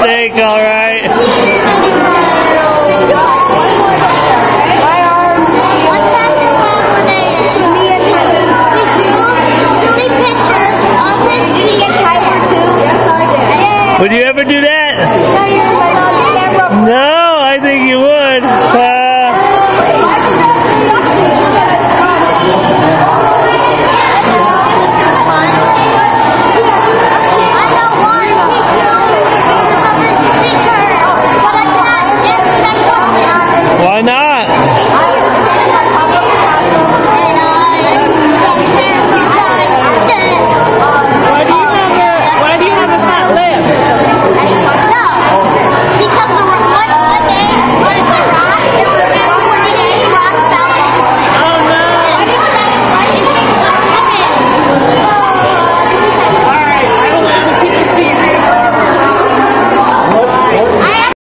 Blake, all right. One basketball, one silly pictures of his teacher. Would you ever do that? No. Amém.